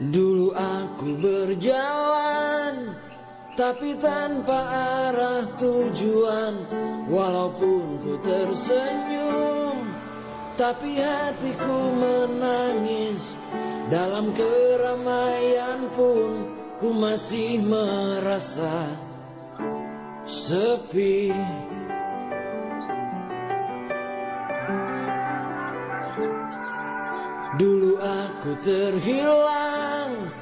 Dulu aku berjalan Tapi tanpa arah tujuan. Walaupun ku tersenyum Tapi hatiku menangis. Dalam keramaian pun Ku masih merasa Sepi Dulu aku terhilang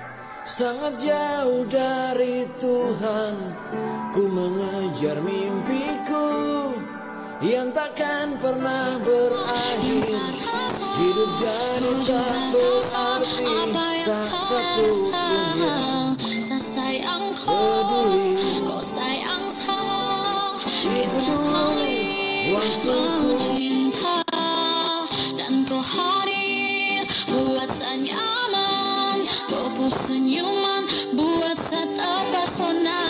Sangat jauh dari Tuhan. Ku mengejar mimpiku Yang takkan pernah berakhir. Hidup jadi tak berarti Tak satu pun yang peduli. Itu dulu waktuku. dan kau nyaman kau pun senyuman buat saya terpesona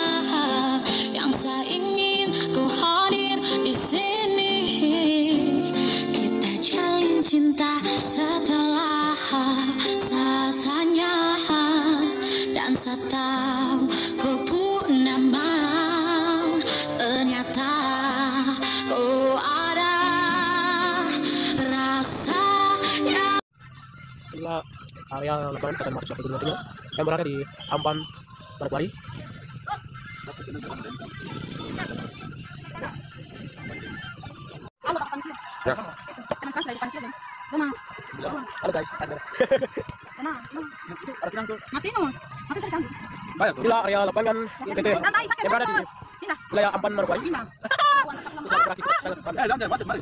yang saya ingin kau hadir di sini. Kita jalin cinta setelah saya tanya dan saya inilah area lapangan kita masuk gedung Timur yang berada di Ampan Manokwari ya. Ada guys. Ada. Ada pinang tuh inilah area lapangan IPT yang berada di wilayah Ampan Manokwari Eh, jangan, masuk, mari.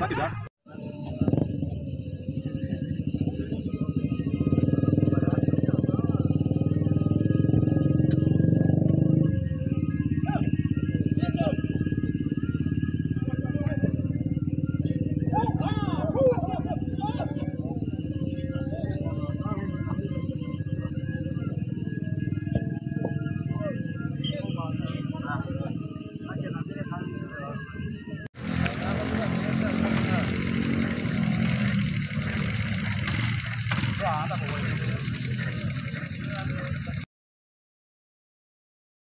Sakit ya. Thank you.